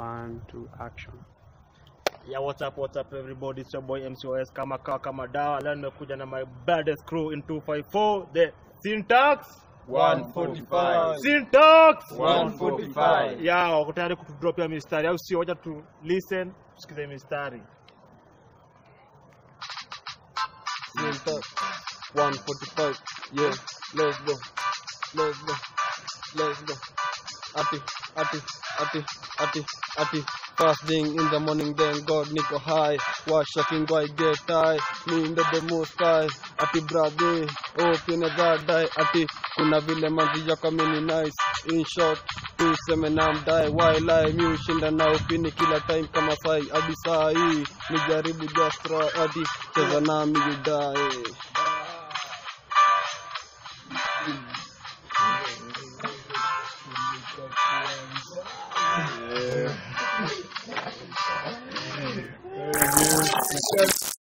One, two, action. Yeah, what's up, what's up everybody? It's your boy MCOS kama kawa kama dawa. Leo nimekuja na my baddest crew in 254 the Syntax 145. Syntax 145. Yeah, wako tayari kutudrop ya mistari au sio? Wacha tu listen, tusikize mistari. Syntax 145. Yeah, let's go. Let's go. Let's go. Ati, ati, ati, ati, ati. First thing in the morning, then God niko high. Washa kingwai get high. Me in the demo sky. Ati brother, open that die. Ati, kuna vile manzi yako mini nice. In short, tuseme na mdai wildlife mi ushinda na upini kila time kama sai hadi saa hii nijaribu just try hadi cheza nami you. Die